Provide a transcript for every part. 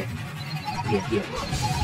Yeah,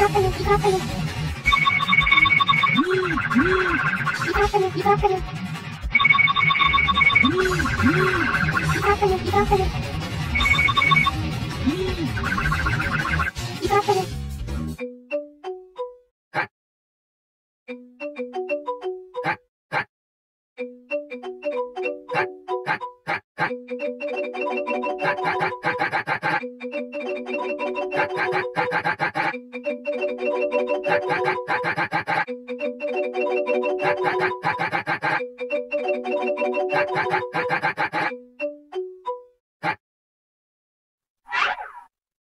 Грохали, грохали. Грохали, грохали. Грохали, грохали. Грохали. Cut. Cut. Cut. Cut. Cut. Cut. Cut. Cut. Cut. Cut. Cut.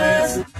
kindness.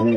Oh.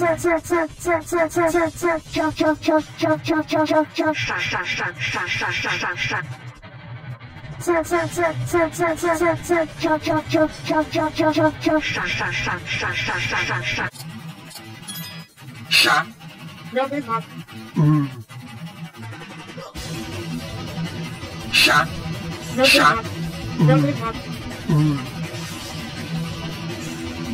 Shut. Shut. Shut.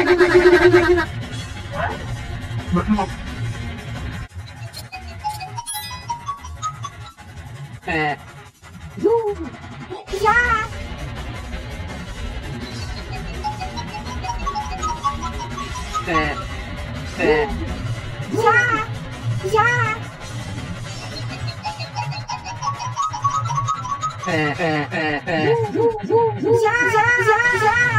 Uh, you. Yeah. Uh, uh, yeah. Yeah. Uh, uh, uh, uh, yeah. Yeah. Yeah.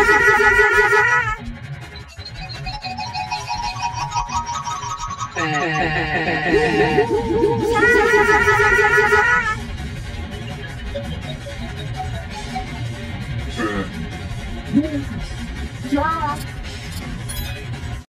Yeah.